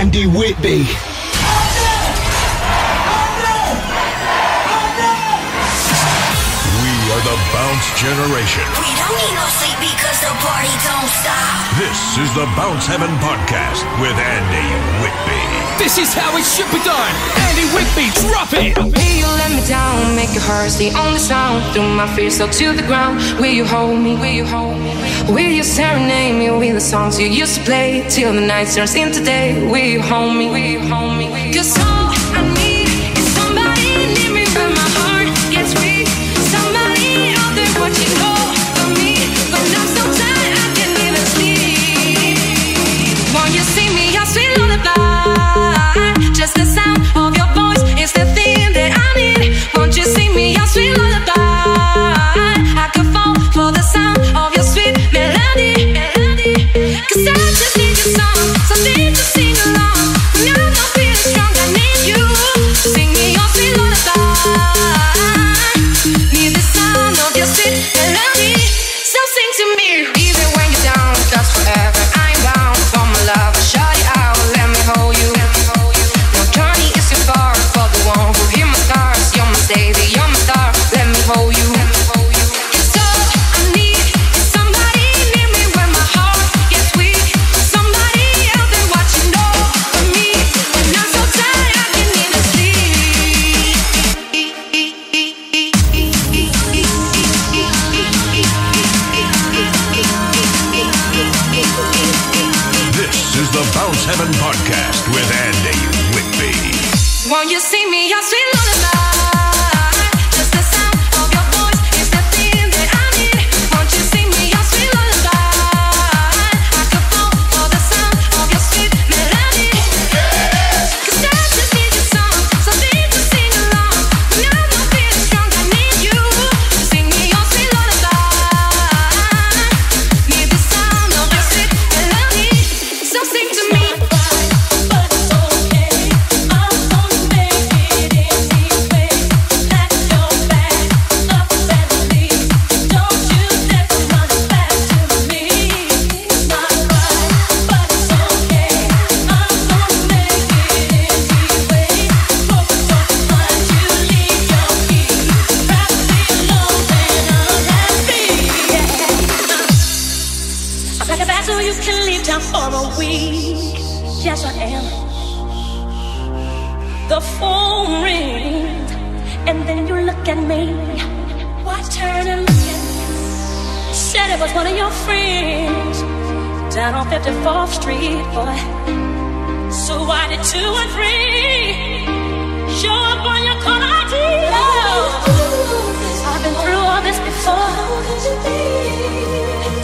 Andy Whitby. We are the bounce generation. We don't need no sleep the party don't stop. This is the Bounce Heaven Podcast with Andy Whitby. This is how it should be done. Andy Whitby, drop it. Will you let me down? Make it hurt. The only sound through my fears so to the ground. Will you hold me? Will you hold me? Will you serenade me with the songs you used to play till the night turns into day? Will you hold me? Will you hold me? Cause said it was one of your friends down on 54th Street, boy. So why did two and three show up on your call ID? Oh, I've been through all this before.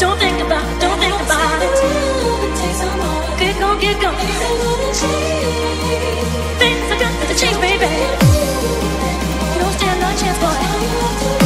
Don't think about it, don't think about it. Get going, get going. Things are gonna change, baby. You don't stand no chance, boy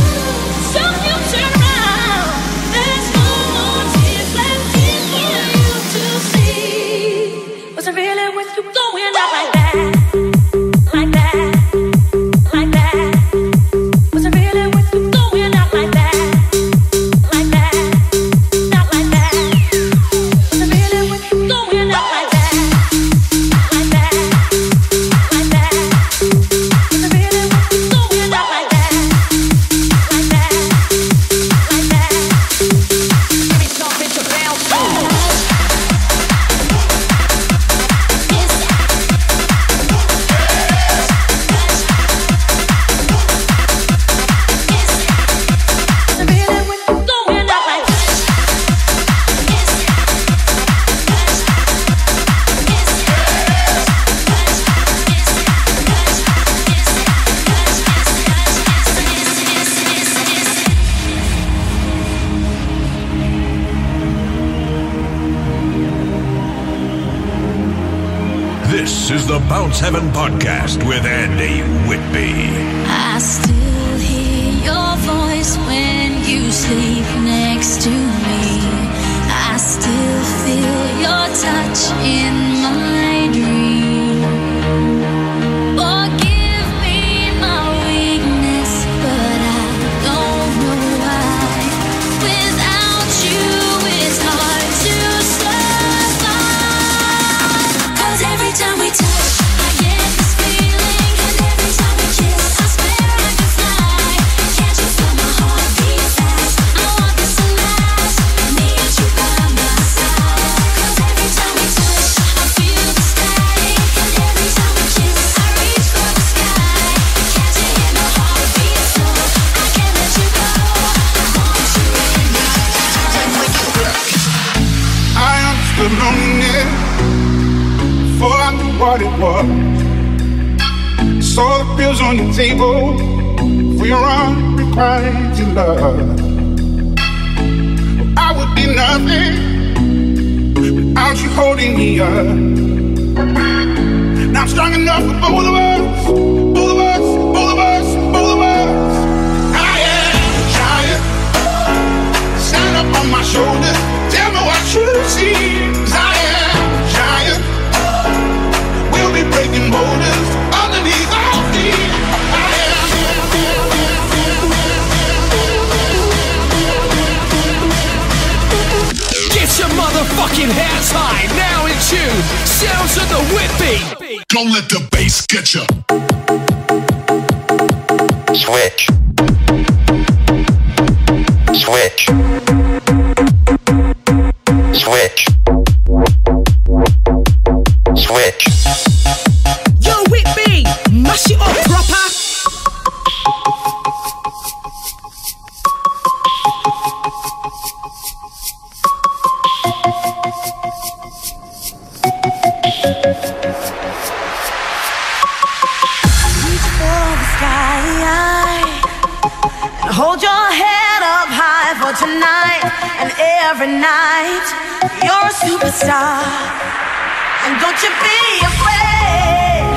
Podcast with without you holding me up. Now I'm strong enough for both of us. Stand up on my shoulders, tell me what you see. Motherfucking hands high, now in tune. Sounds of the Whippy. Don't let the bass get you. Switch. Switch. Switch. Night. You're a superstar, and don't you be afraid.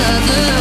Other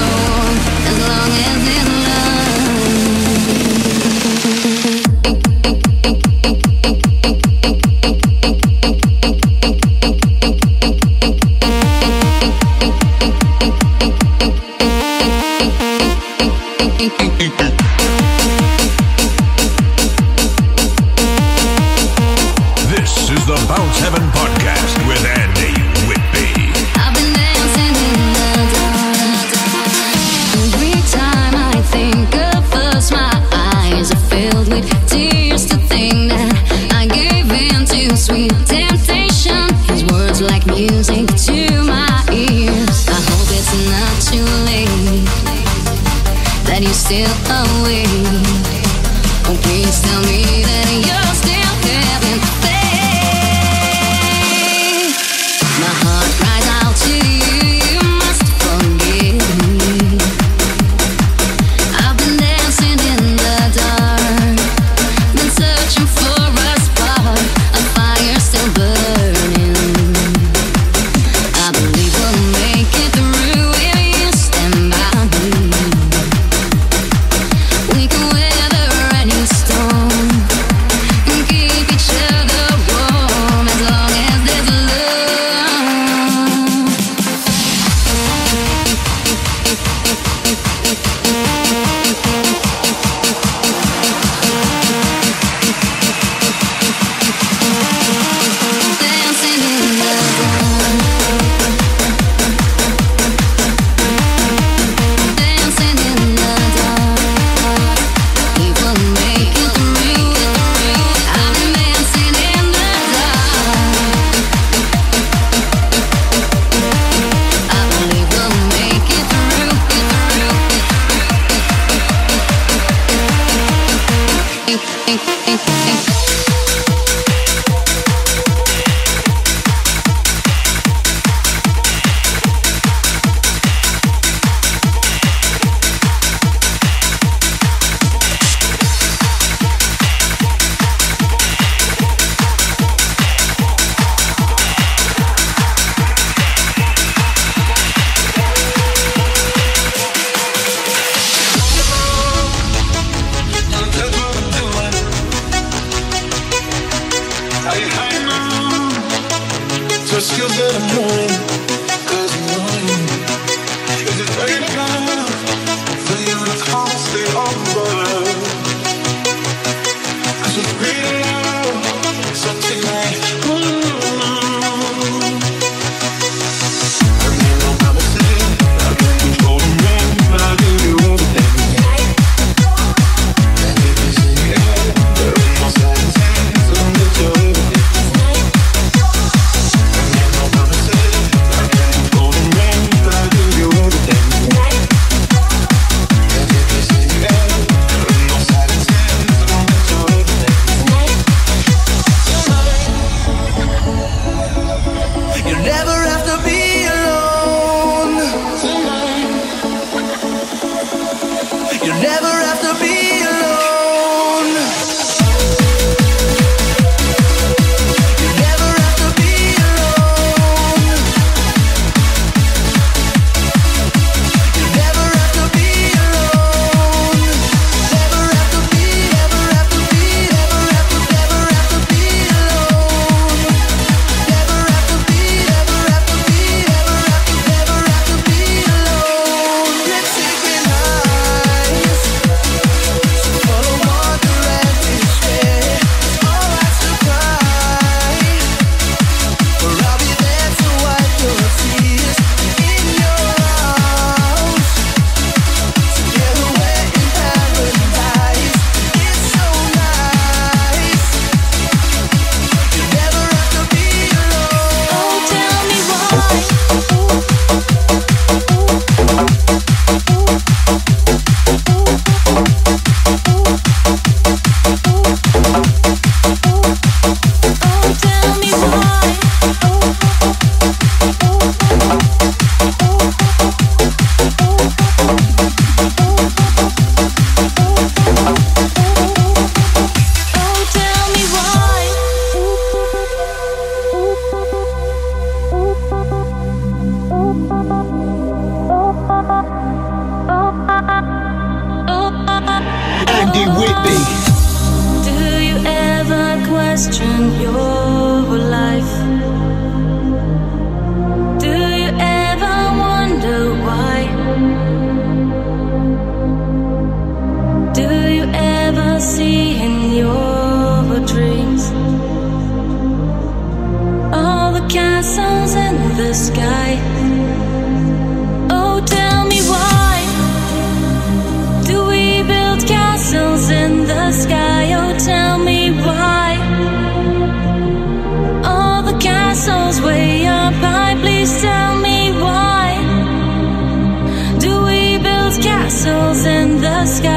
sky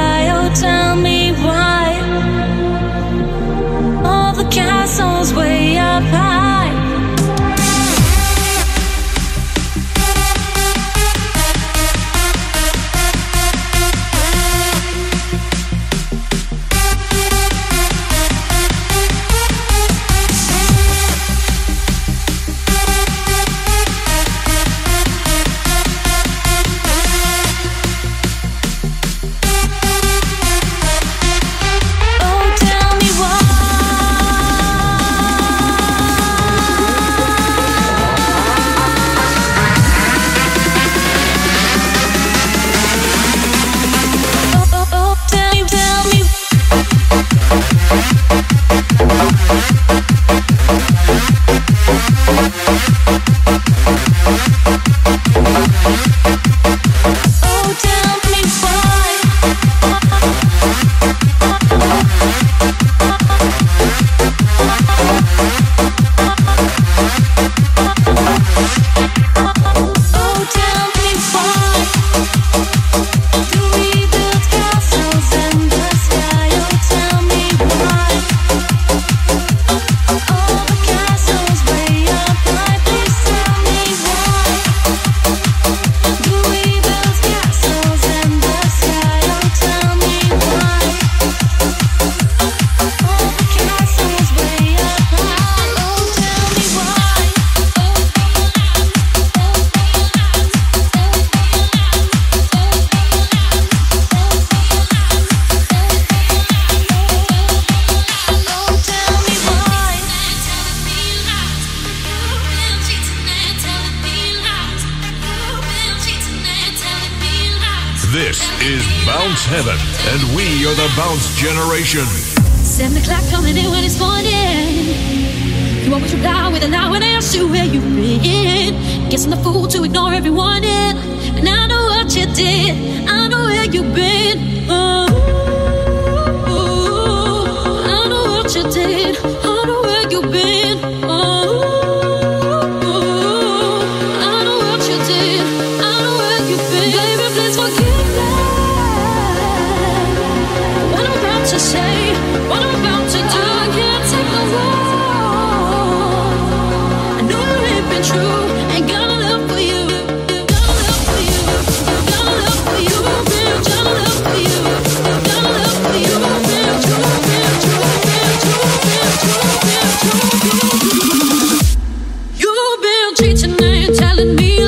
loving me.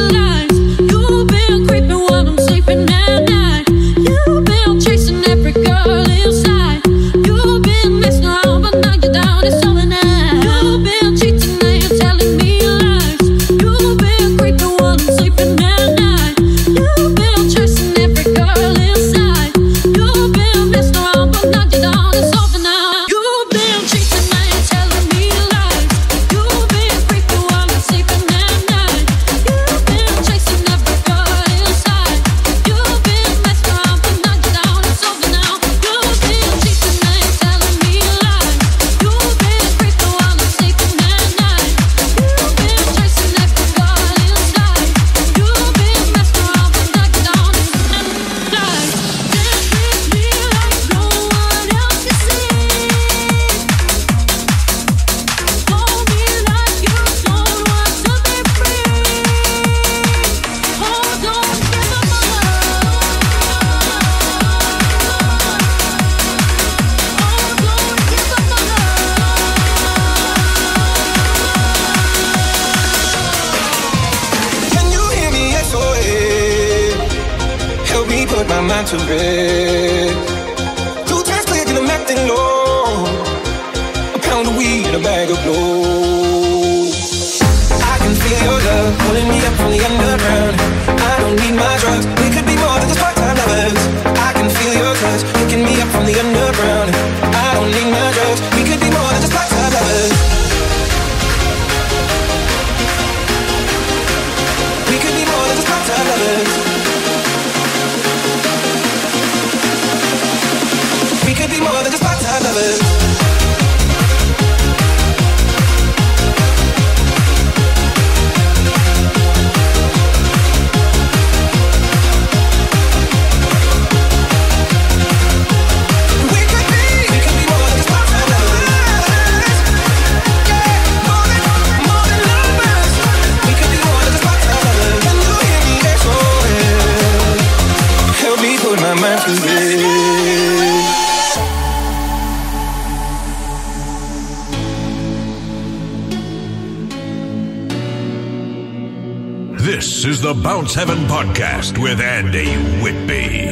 7 podcast with Andy Whitby.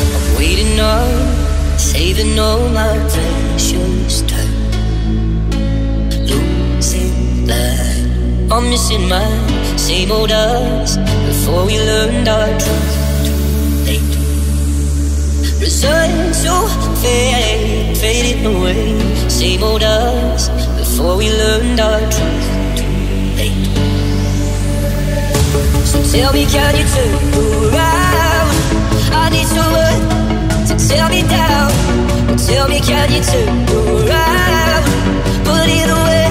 I'm waiting up, saving all my precious time. Losing I'm missing my same old us before we learned our truth. To fade, fading away. Same old us before we learned our truth. Tell me, can you turn around? I need someone to tell me down. Tell me, can you turn around? But either way,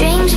dreams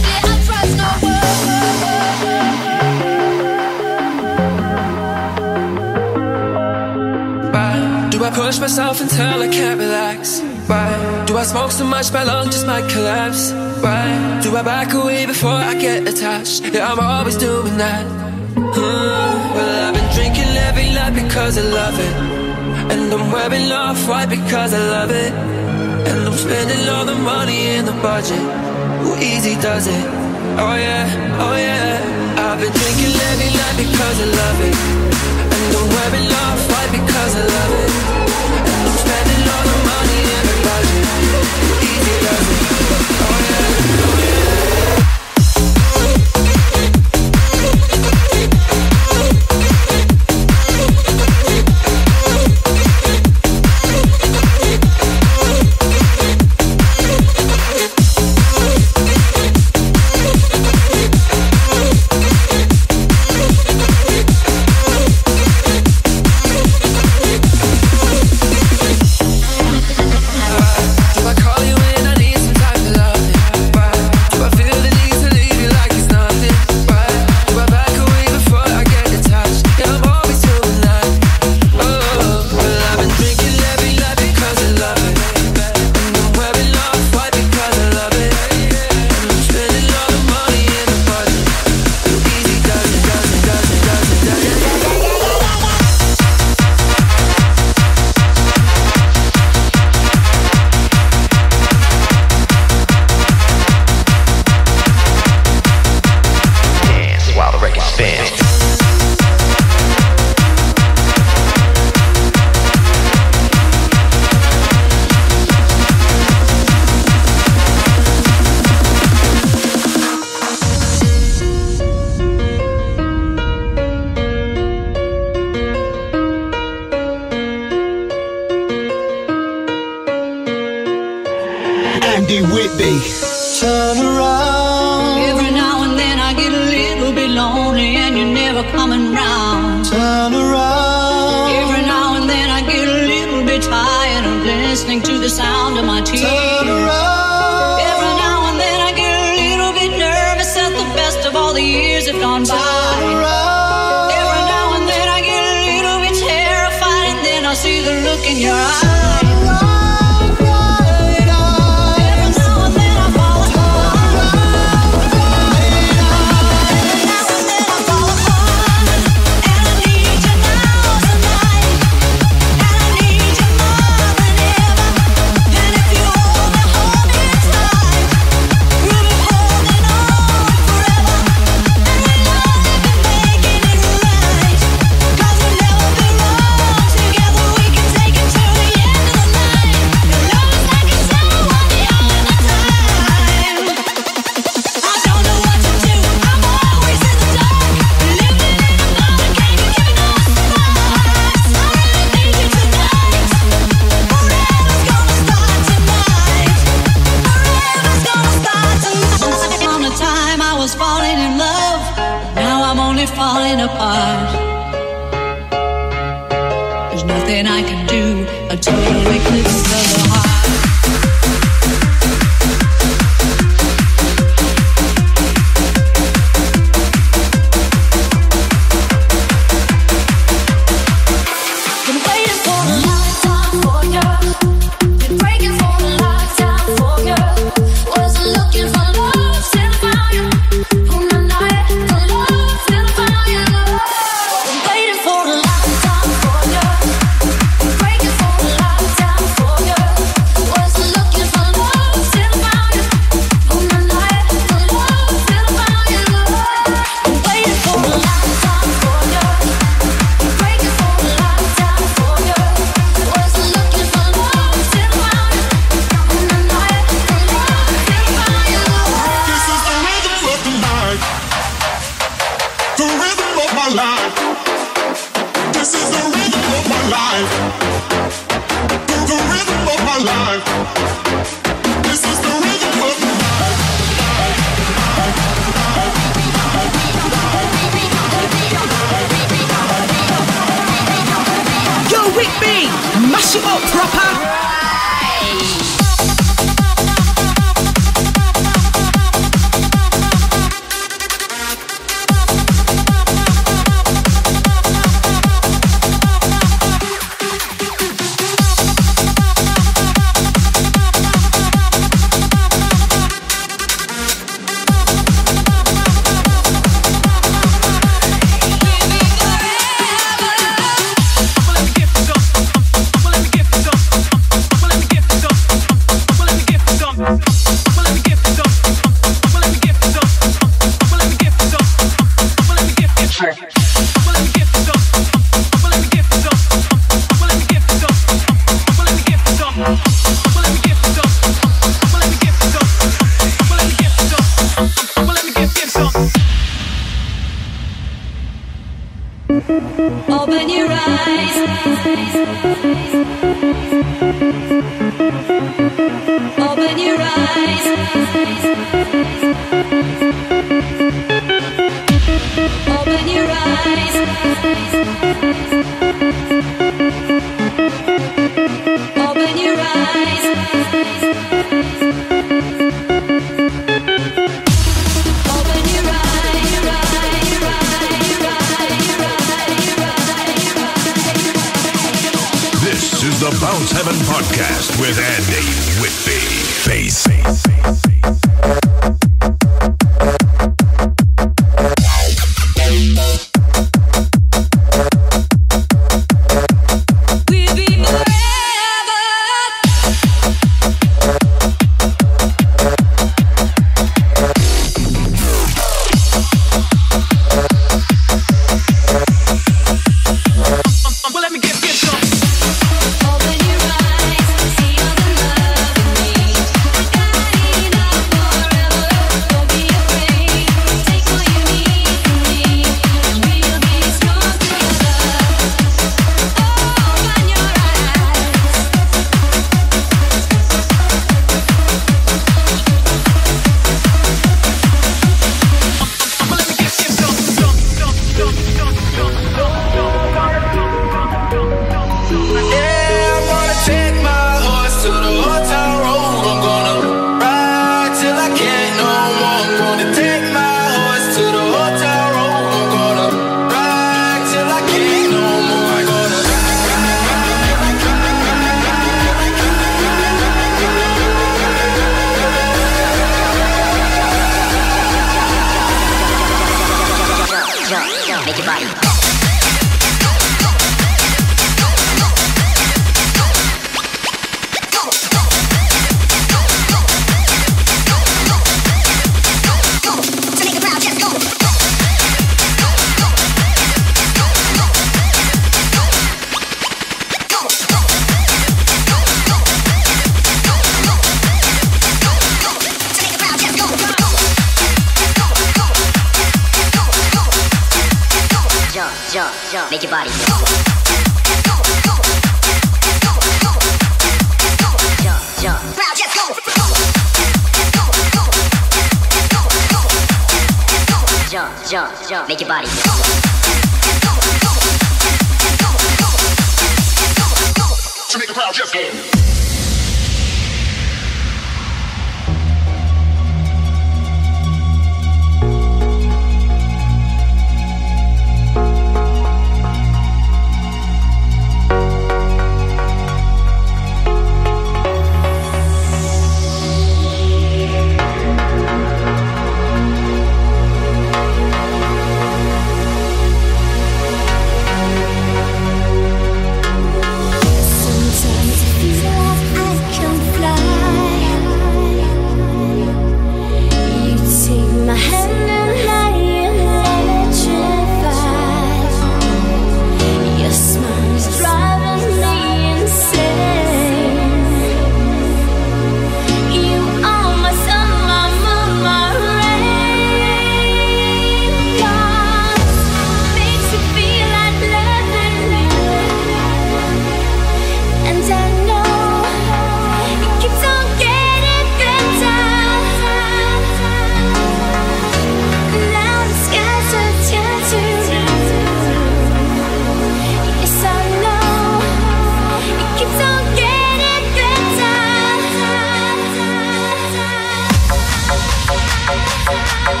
Thank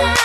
you.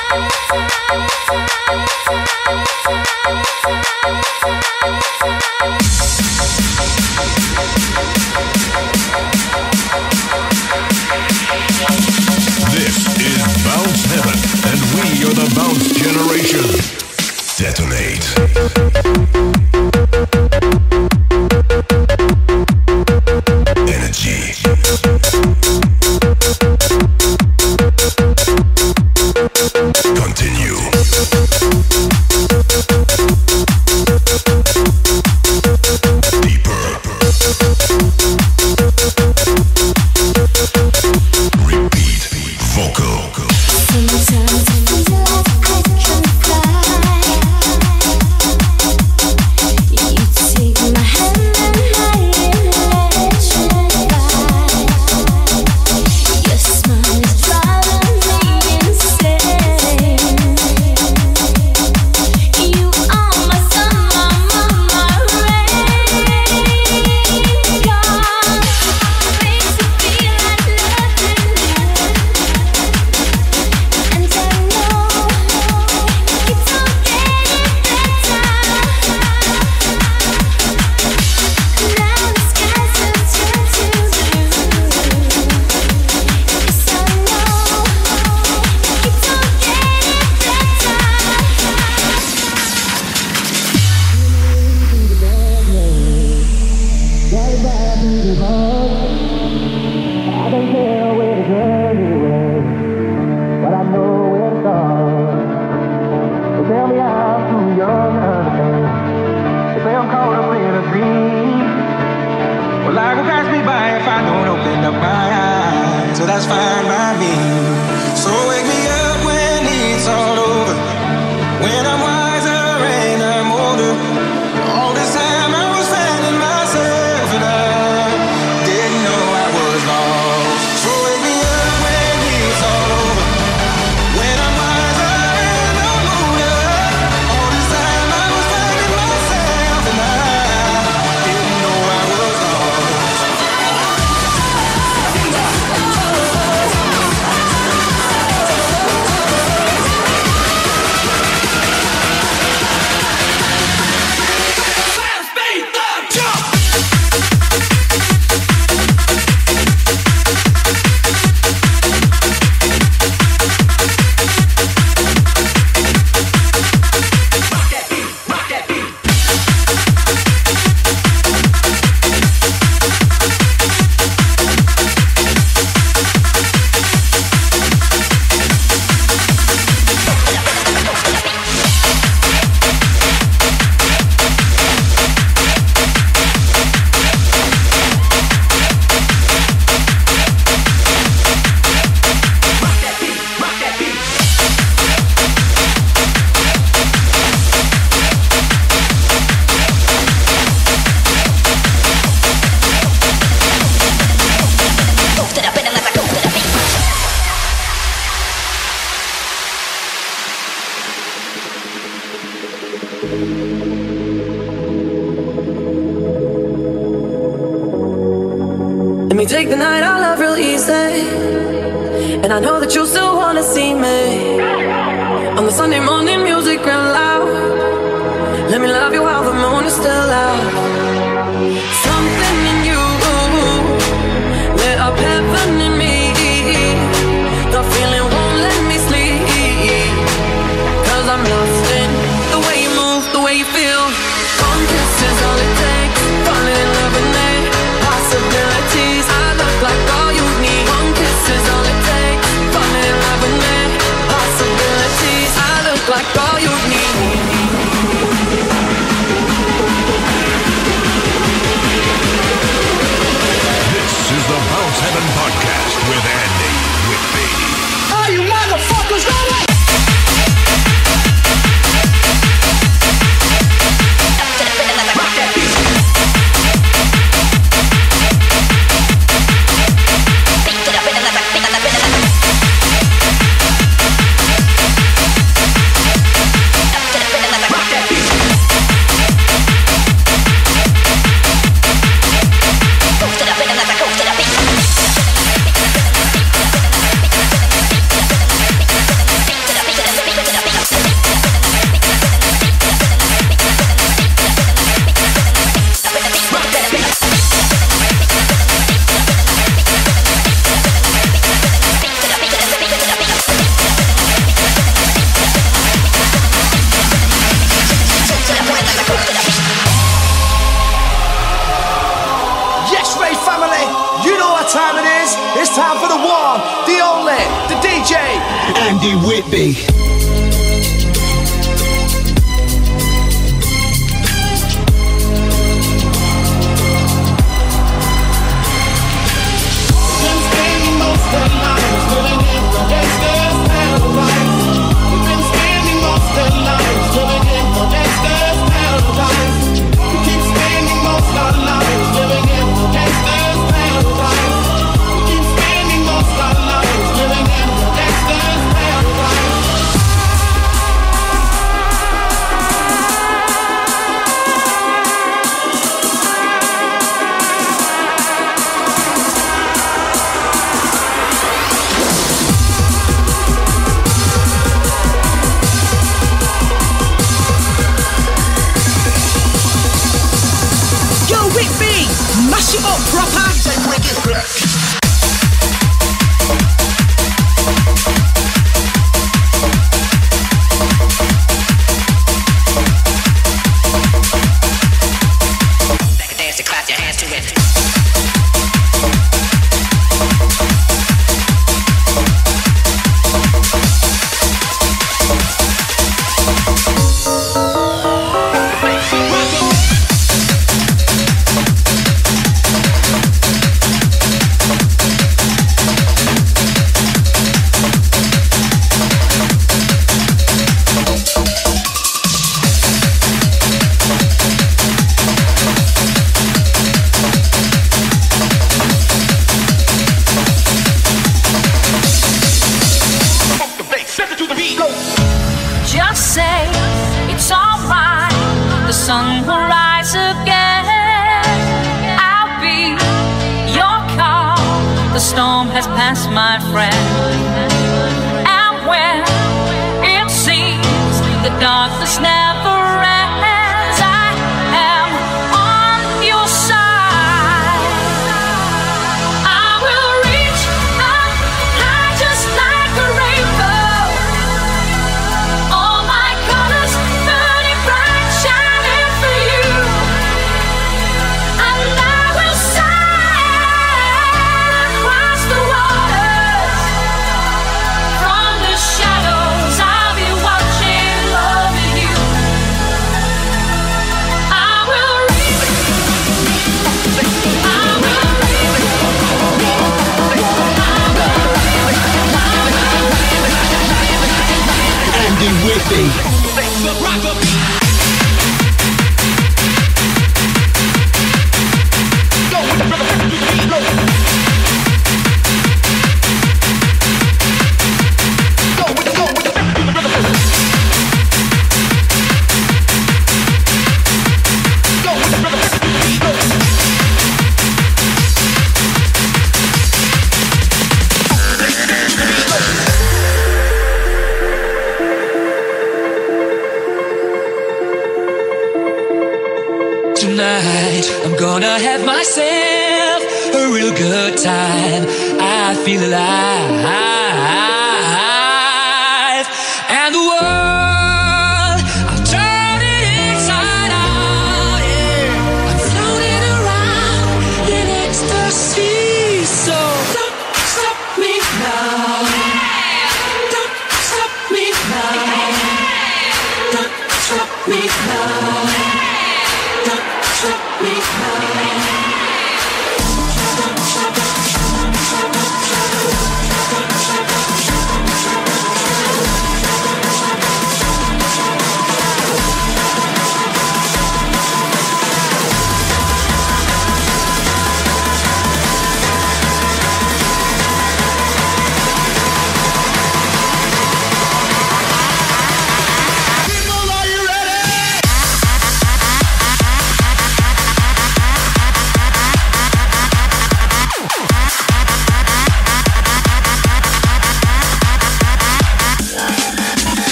feel alive.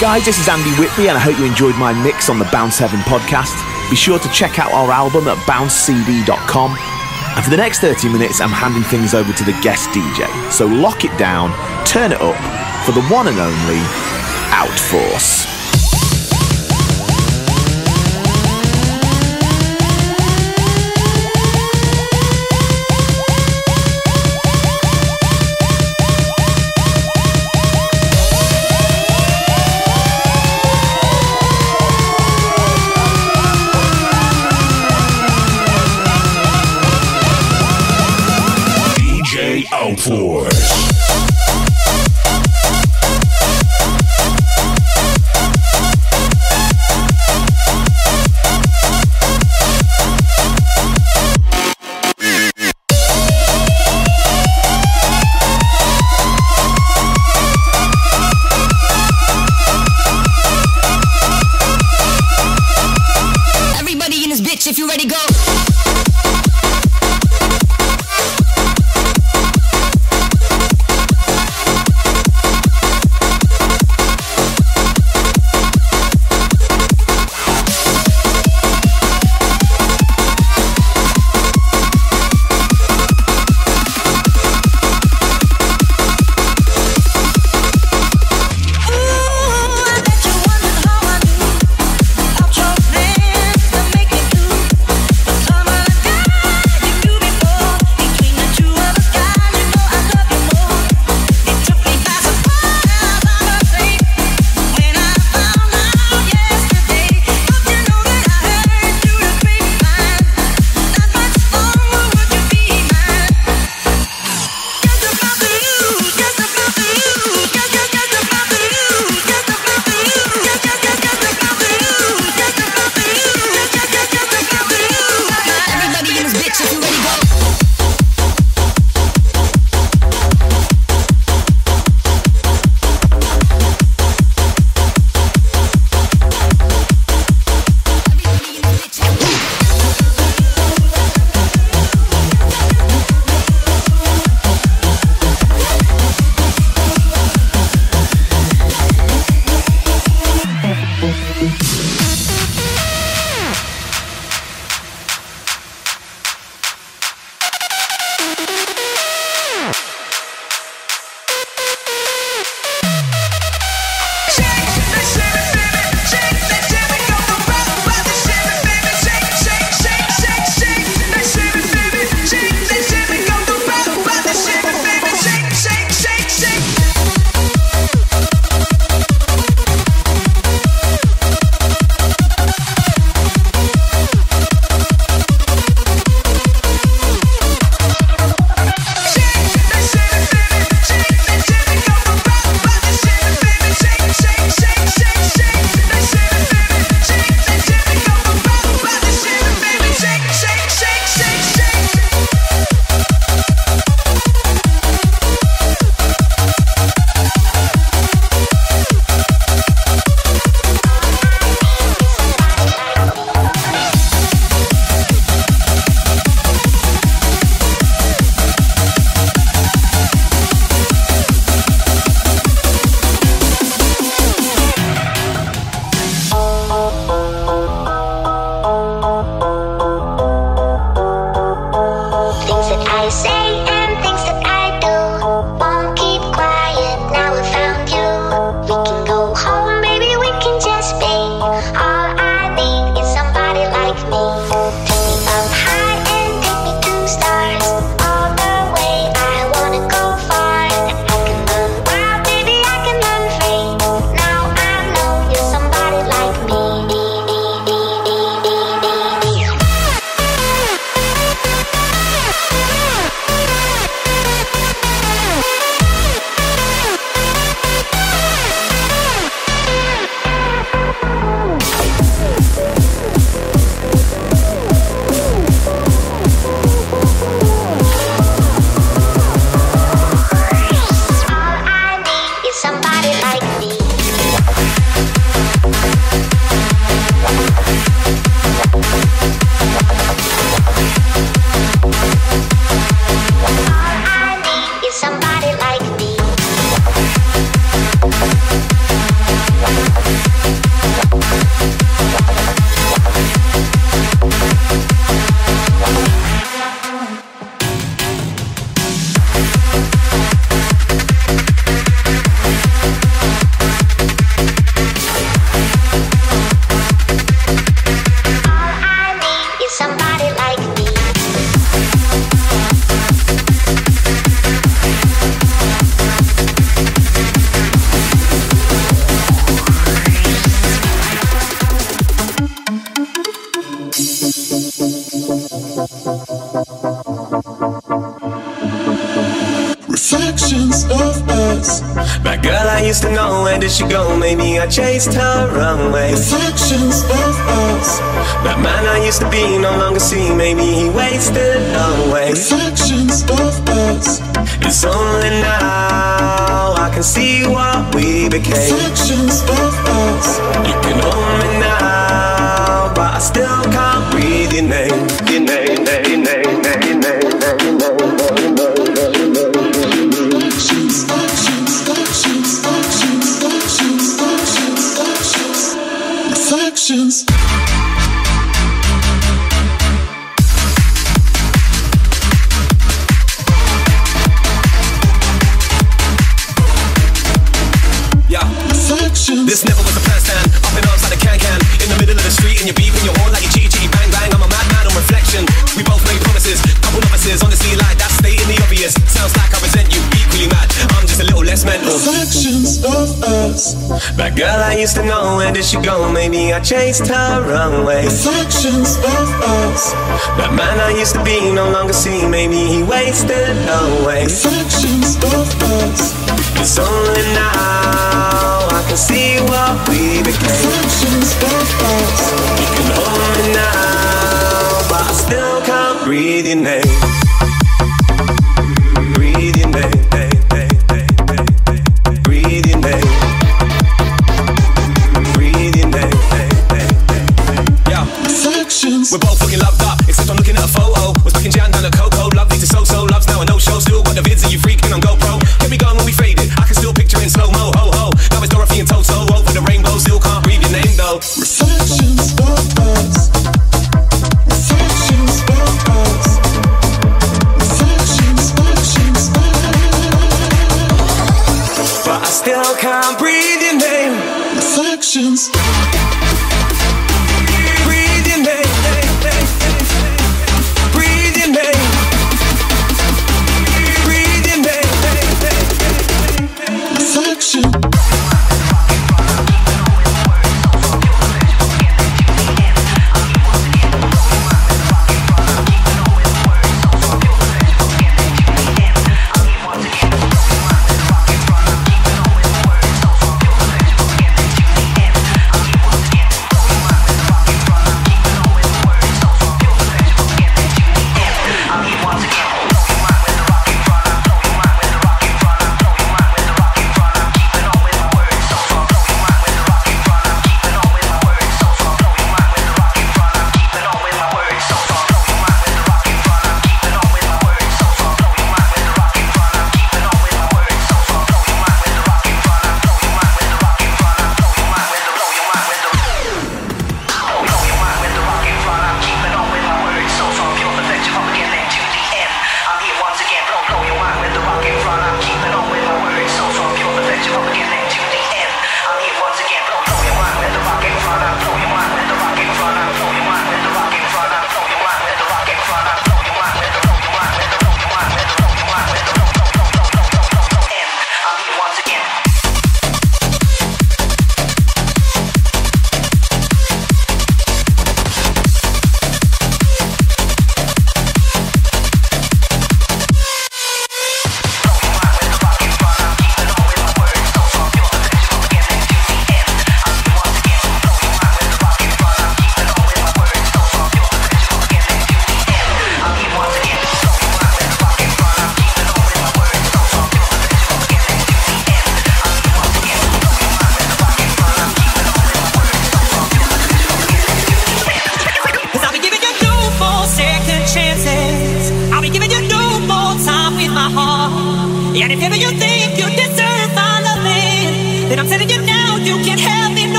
guys, this is Andy Whitby, and I hope you enjoyed my mix on the Bounce Heaven podcast. Be sure to check out our album at bouncecd.com. And for the next 30 minutes, I'm handing things over to the guest DJ. So lock it down, turn it up for the one and only Outforce. fool. chased her runway. Reflections of us. That man I used to be no longer see. Maybe he wasted away. Reflections of us. It's only now I can see what we became. Reflections of us. You can own me now, but I still can't read your name. Your name, name, name, name, name, name, name. used to know where did she go? Maybe I chased her wrong way. Reflections of us. That man I used to be no longer see. Maybe he wasted away. Reflections of us. It's only now I can see what we became. Reflections of us. You can hold me now, but I still can't breathe your name.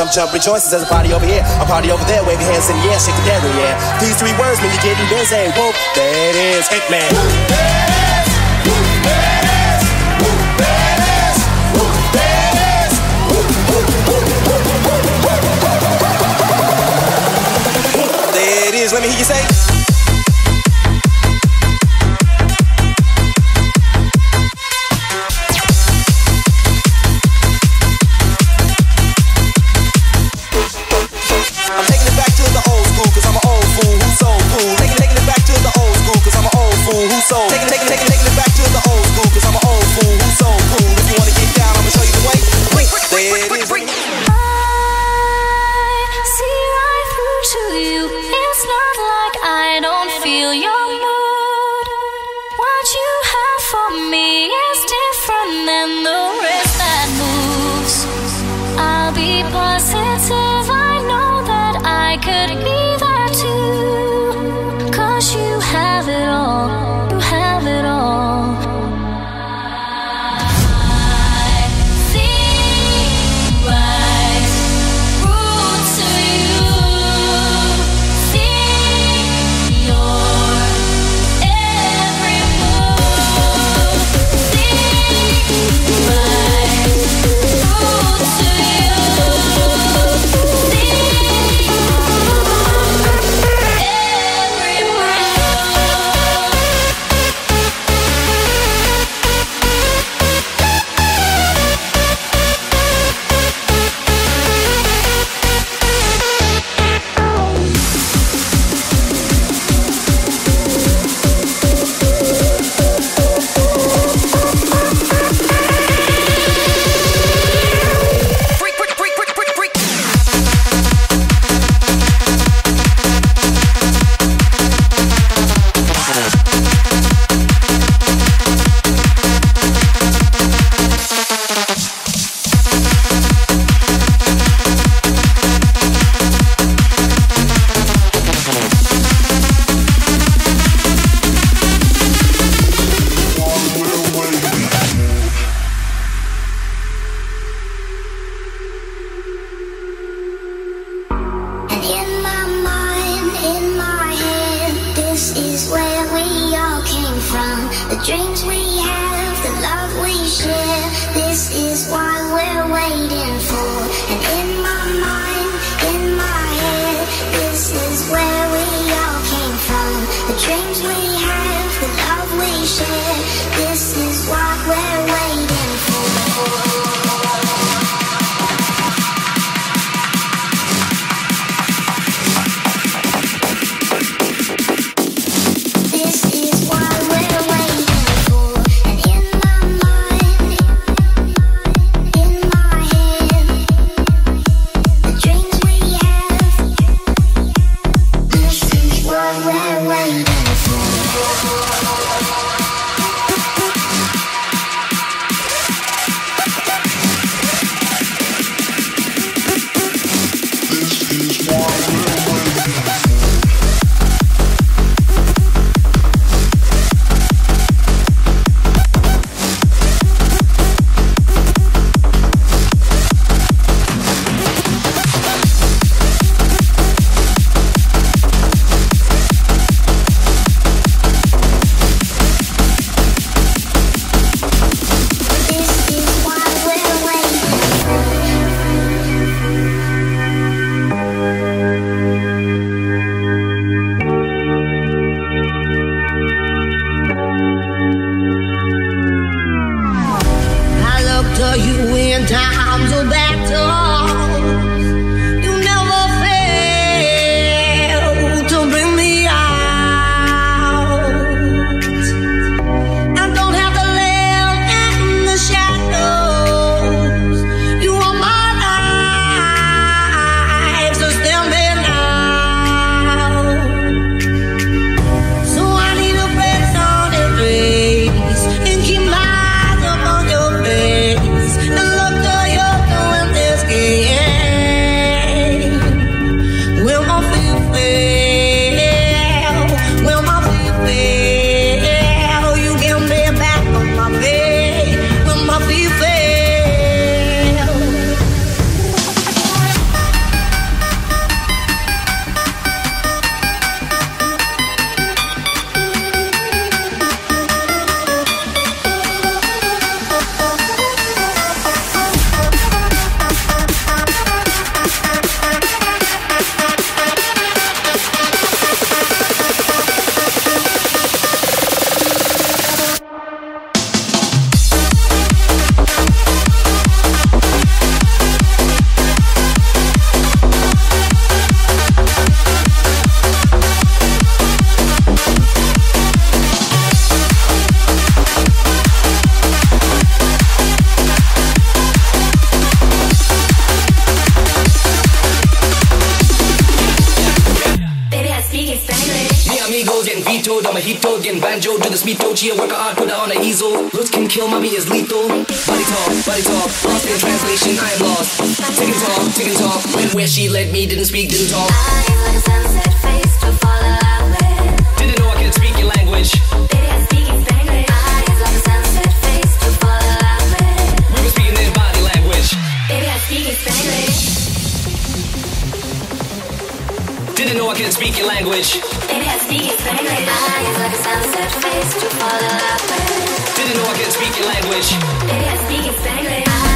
Chump chump rejoices, there's a party over here, a party over there. Wave your hands in the air, shake it down, yeah. These three words mean you're getting busy. Whoop, that is Hitman. Badass, badass, badass, badass, badass. There it is. Let me hear you say. Getting vetoed. I'm a hito, getting banjo, do the smito. Chia work hard, put on a easel. Looks can kill, mommy is lethal. Body talk, body talk, lost in translation, I am lost. Tick and talk, tick and talk. When where she led me, didn't speak, didn't talk. Didn't know I could speak your language. Idiot speaking fang, I like a sound set face to follow away. We were speaking in body language. Didn't know I could speak your language. Didn't know I could speak your language. We were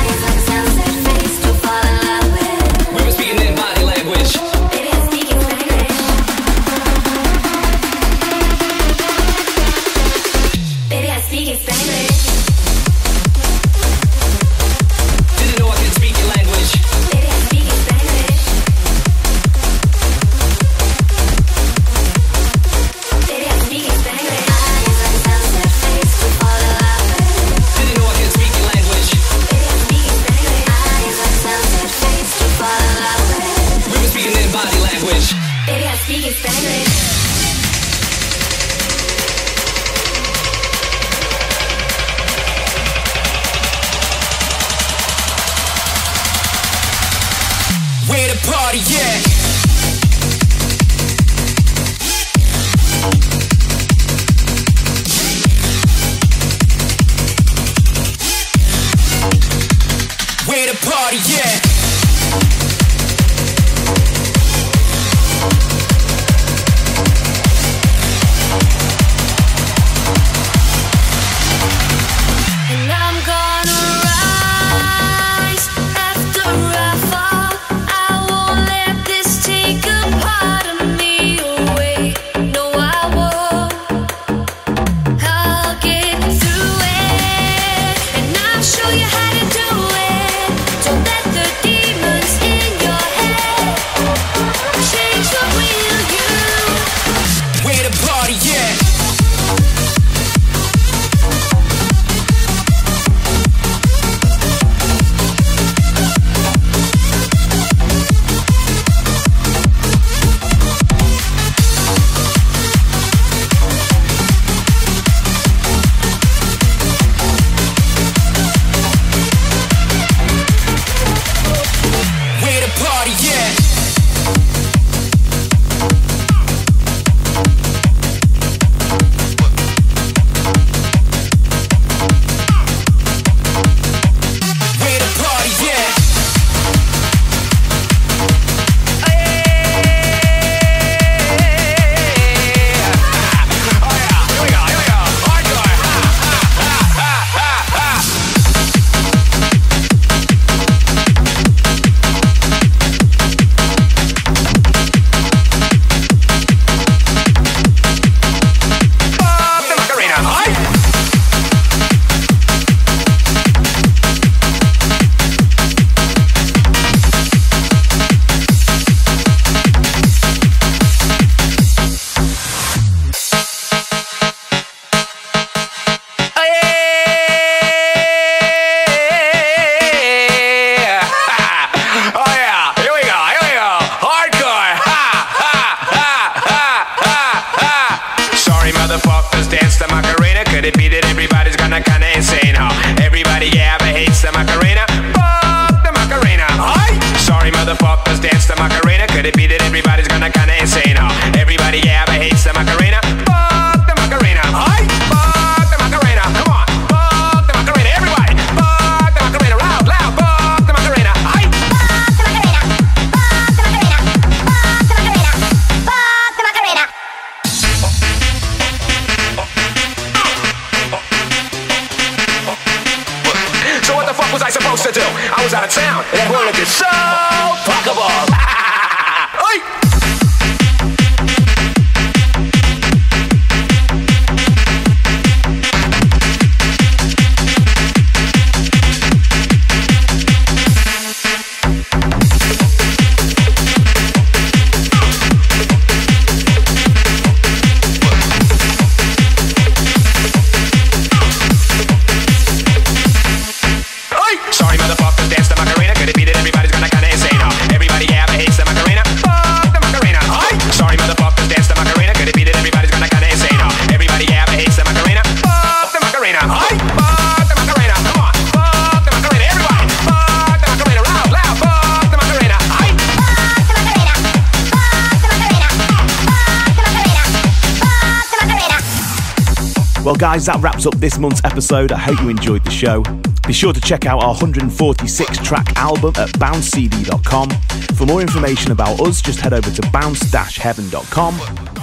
episode. I hope you enjoyed the show. Be sure to check out our 146 track album at bouncecd.com. For more information about us, just head over to bounce-heaven.com.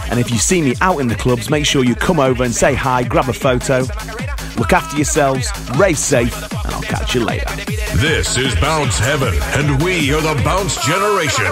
And if you see me out in the clubs, make sure you come over and say hi, grab a photo. Look after yourselves, race safe, and I'll catch you later. This is Bounce Heaven, and we are the Bounce Generation.